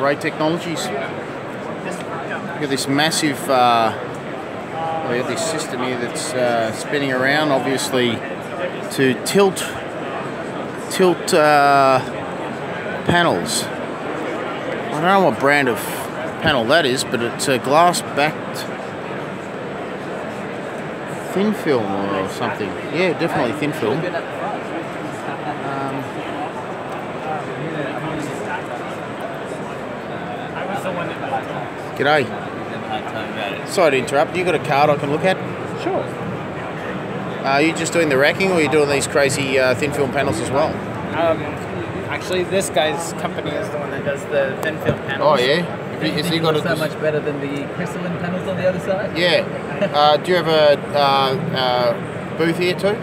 Array Technologies. Look at this massive, uh, we this system here that's uh, spinning around, obviously to tilt tilt uh, panels. I don't know what brand of panel that is, but it's a glass backed thin film or something. Yeah, definitely thin film. Um, G'day. Sorry to interrupt. You got a card I can look at? Sure. Uh, are you just doing the racking, or are you doing these crazy uh, thin film panels as well? Um, actually, this guy's company is the one that does the thin film panels. Oh yeah. You- Has he got a so much better than the crystalline panels on the other side? Yeah. Uh, do you have a uh, uh, booth here too?